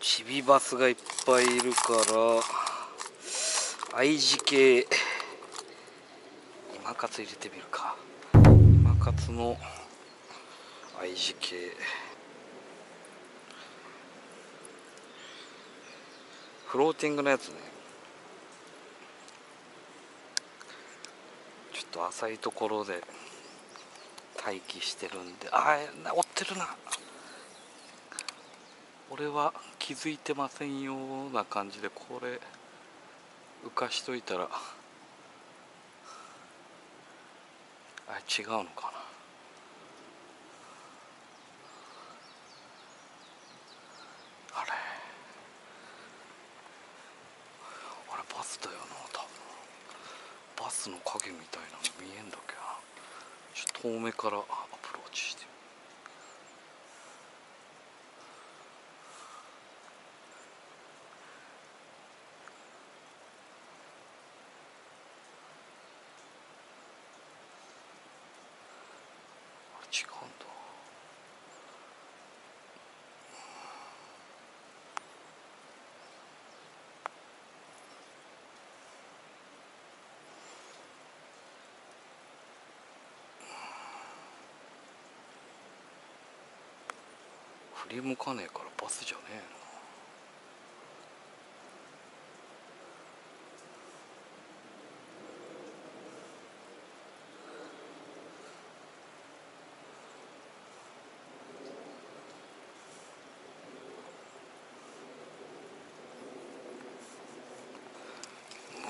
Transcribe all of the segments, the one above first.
ちびバスがいっぱいいるから愛知系。今活入れてみるか。今活の愛知系。フローティングのやつね。ちょっと浅いところで待機してるんで。ああ追ってるな。俺は気づいてませんような感じでこれ浮かしといたらあれ違うのかな。あれ。あれバスだよな多分。バスの影みたいなの見えんだっけな。ちょっと遠目からアプローチしてあれ違うんだり向かねえからバスじゃねえの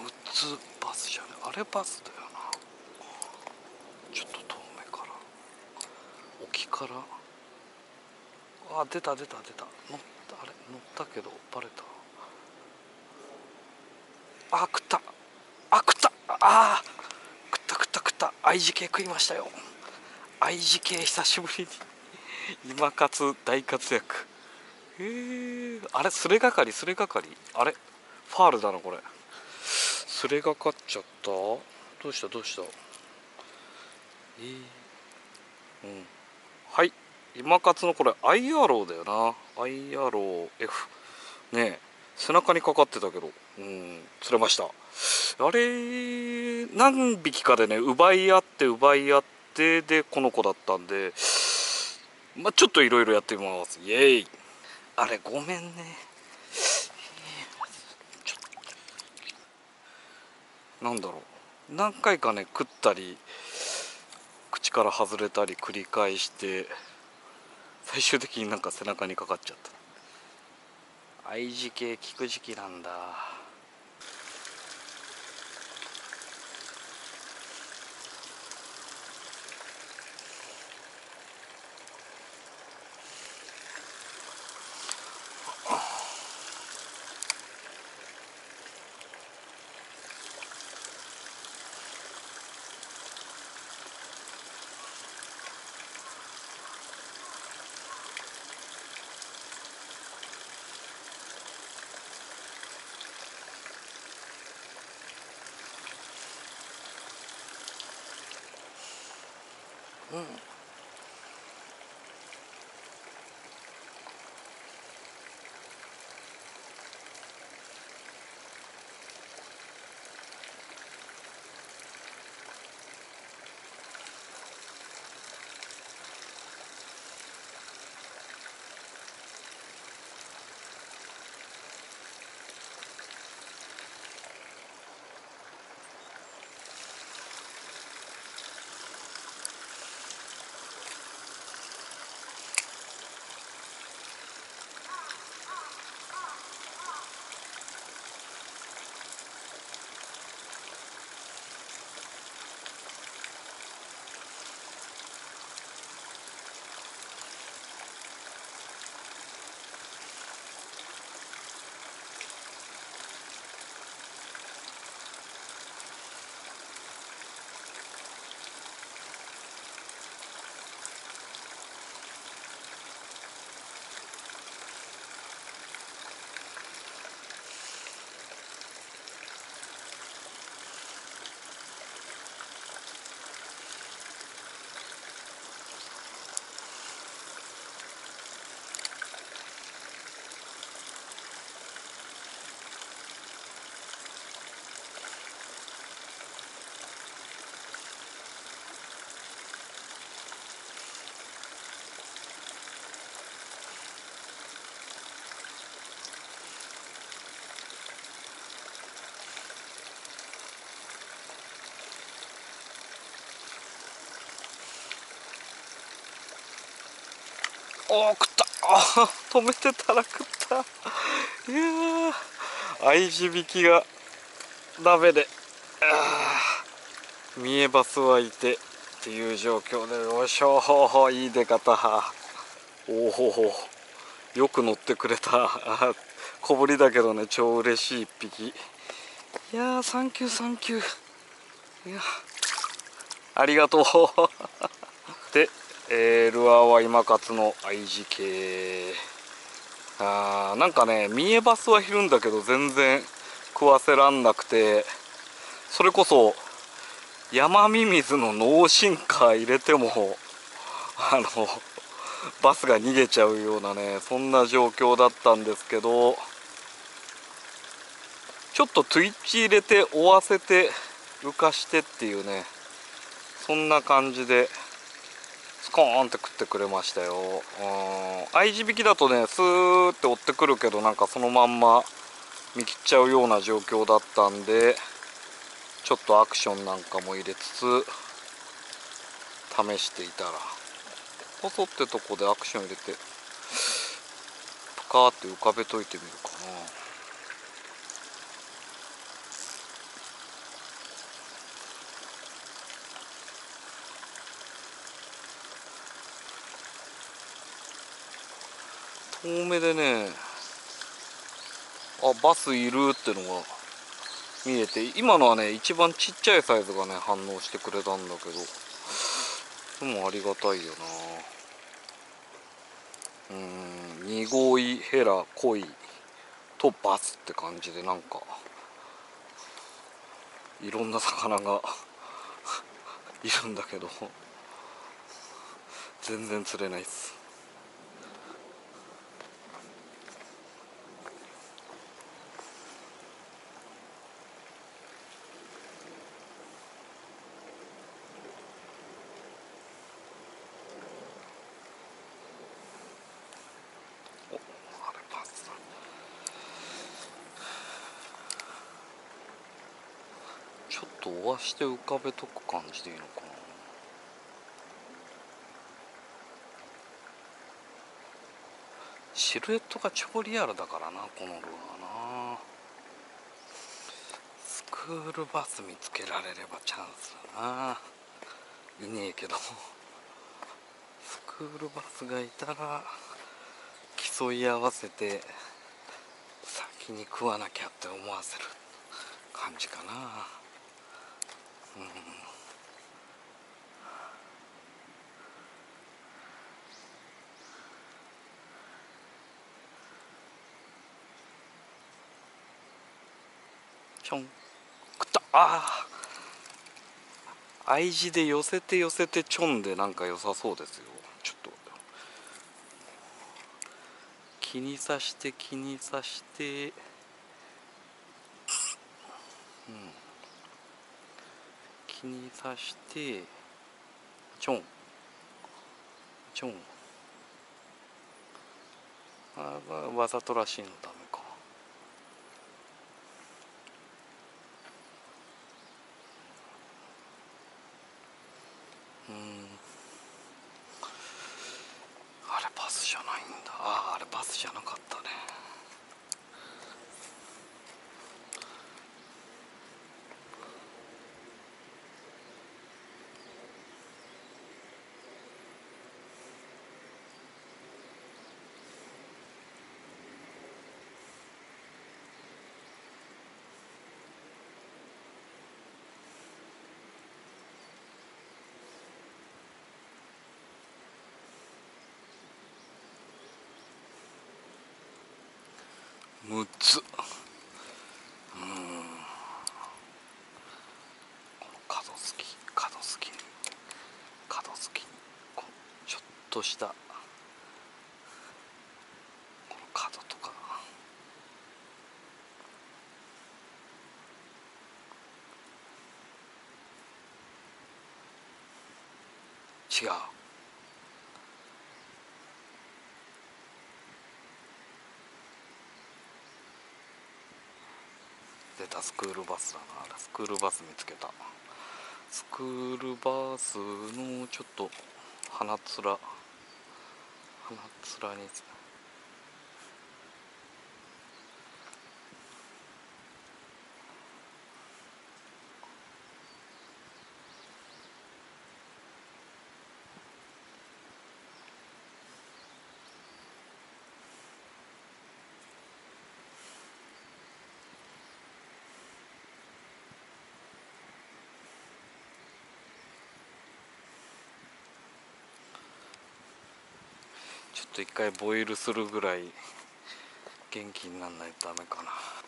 6つバスじゃねあれバスだよな。ちょっと遠目から。沖から。あ出た出た出た。乗ったあれ乗ったけどバレた。あ食った。あ食った。あ食った食った食った。愛知系食いましたよ。愛知系久しぶりに。今活大活躍。へえあれすれがかりすれがかりあれファールだなこれ。すれがかっちゃった。どうしたどうした。えー、うん。はい。今活のこれアイアローだよな。アイアロー F ねえ。背中にかかってたけど。うん。釣れました。あれ何匹かでね奪い合って奪い合ってでこの子だったんでまあちょっといろいろやってみます。イエイ。あれごめんね。なんだろう。何回かね食ったり口から外れたり繰り返して最終的になんか背中にかかっちゃった。愛知系聞く時期なんだ。うんお食った。あ止めてたら食った。いや愛地引きがダメで見えバスはいてっていう状況でよいしょいい出方。おおよく乗ってくれた。小ぶりだけどね超嬉しい一匹。いやーサンキューサンキュー。いやありがとう。で、えー、ルアーは今勝の愛知系あーなんかね見えバスはいるんだけど全然食わせらんなくてそれこそ山ミミズの脳進化入れてもあのバスが逃げちゃうようなねそんな状況だったんですけどちょっとトゥイッチ入れて追わせて浮かしてっていうねそんな感じでスコーンって食ってくれましたよ。愛地引きだとねスーって追ってくるけどなんかそのまんま見切っちゃうような状況だったんでちょっとアクションなんかも入れつつ試していたらポソってとこでアクション入れてプカーって浮かべといてみるかな遠目でねあバスいるってのが見えて今のはね一番ちっちゃいサイズがね反応してくれたんだけどでもありがたいよな。うん濁いヘラ濃いとバスって感じでなんかいろんな魚が いるんだけど全然釣れないっす。とおわして浮かべとく感じでいいのかな。シルエットが超リアルだからなこのルアーな。スクールバス見つけられればチャンスだな。いねえけどスクールバスがいたら競い合わせて先に食わなきゃって思わせる感じかな。ちょん。食った。ああ愛字で寄せて寄せてちょんでなんか良さそうですよ。ちょっと。気にさして気にさしてうん気にさしてちょんちょんあわざとらしいのダメか。うん。あれパスじゃないんだ。ああれパスじゃなかった。ね6つ。うん。この角好き角好き。角好きこちょっとした。この角とか。違う。たスクールバスだな。スクールバス見つけた。スクールバスのちょっと鼻つら船面にと一回ボイルするぐらい元気になんないとダメかな。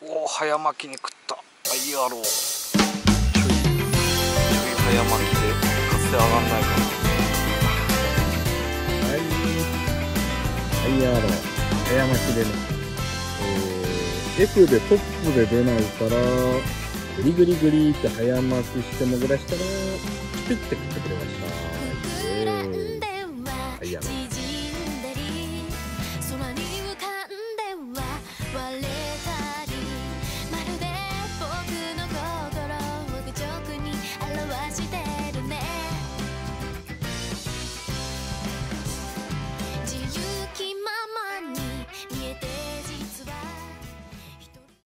おお早巻きに食ったあいいやろうちょいちょい早巻きで活性上がんないかなはい。はい、やろう。早巻きでね。えー、F でトップで出ないから、グリグリグリって早巻きしてもぐらしたら、ピュッて食ってくれました。えー、はい、やろう。